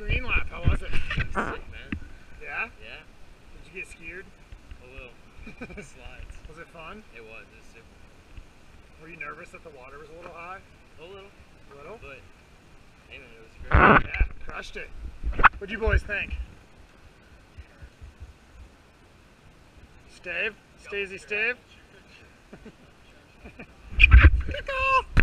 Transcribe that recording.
green lap. How was it? Uh-huh. sick, man. Yeah? Yeah. Did you get scared? A little. Slides. Was it fun? It was. It was super fun. Were you nervous that the water was a little high? A little. A little? But, hey man, it was great. Uh-huh. yeah, crushed it. What'd you boys think? Stave? Stacy Stave? Pickle!